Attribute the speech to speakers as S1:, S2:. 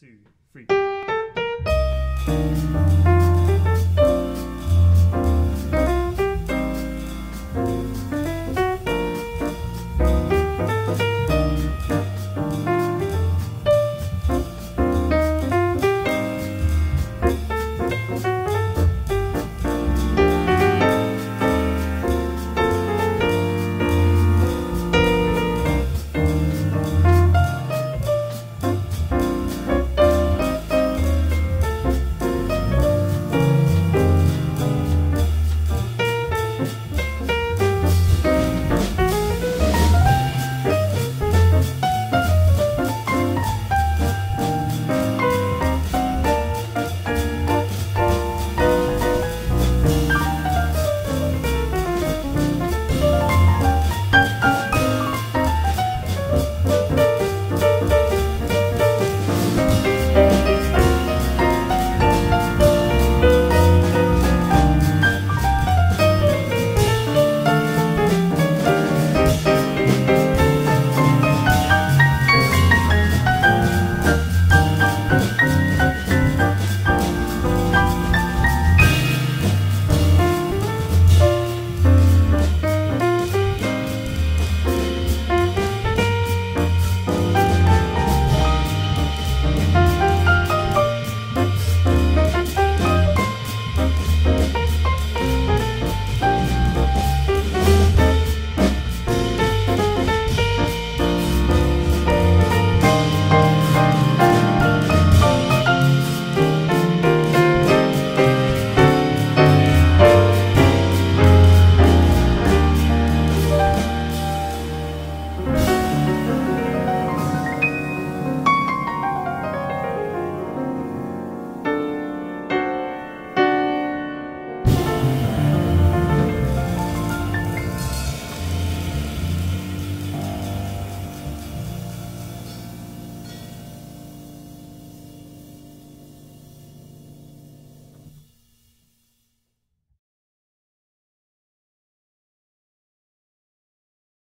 S1: two, three.